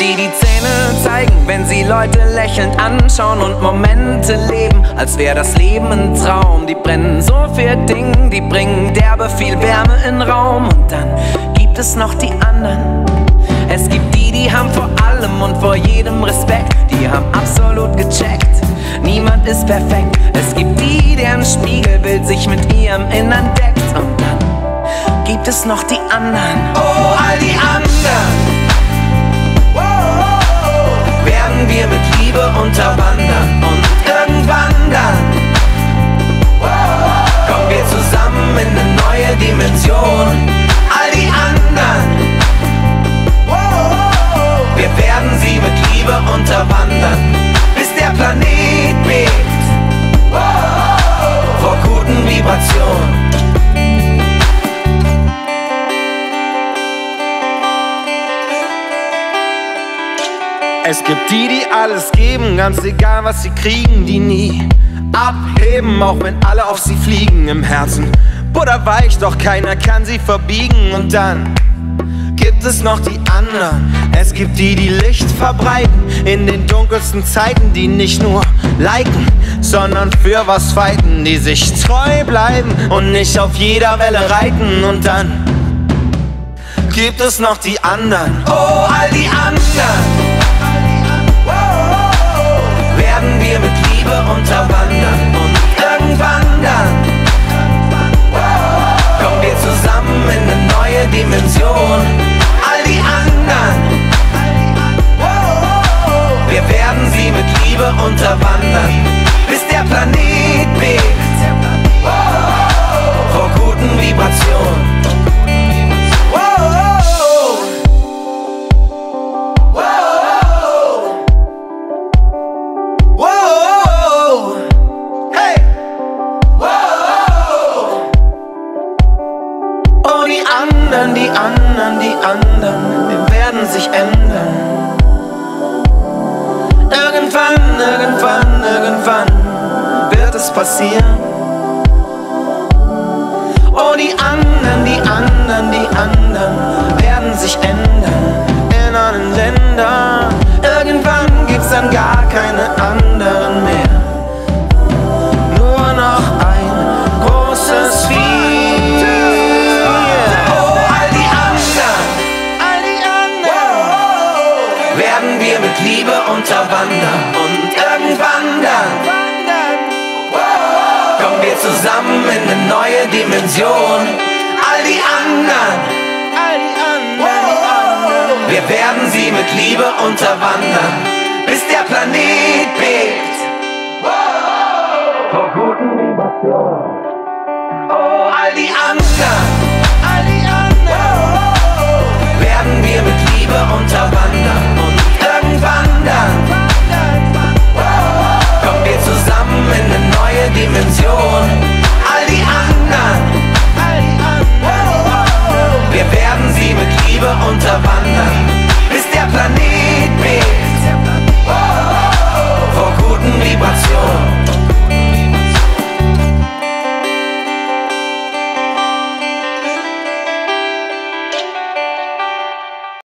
die die Zähne zeigen, wenn sie Leute lächelnd anschauen und Momente leben, als wäre das Leben ein Traum. Die brennen so für Dinge, die bringen derbe viel Wärme in Raum. Und dann gibt es noch die anderen. Es gibt die, die haben vor allem und vor jedem Respekt, die haben absolut gecheckt. Niemand ist perfekt. Es gibt die, deren Spiegelbild sich mit ihrem Innern deckt. Und dann gibt es noch die anderen. Oh, all die anderen guten Vibrationen. Es gibt die, die alles geben, ganz egal was sie kriegen, die nie abheben, auch wenn alle auf sie fliegen im Herzen. Butter weich, doch keiner kann sie verbiegen und dann gibt es noch die anderen. Es gibt die, die Licht verbreiten in den dunkelsten Zeiten, die nicht nur liken, sondern für was fighten, die sich treu bleiben und nicht auf jeder Welle reiten und dann gibt es noch die anderen. Oh, all die anderen werden sie mit Liebe unterwandern, bis der Planet bebt. Vor guten Vibrationen. passieren. Oh, die anderen, die anderen, die anderen unterwandern und irgendwann dann kommen wir zusammen in eine neue Dimension. All die anderen. Wir werden sie mit Liebe unterwandern, bis der Planet bebt. Vor guten Oh, all die anderen.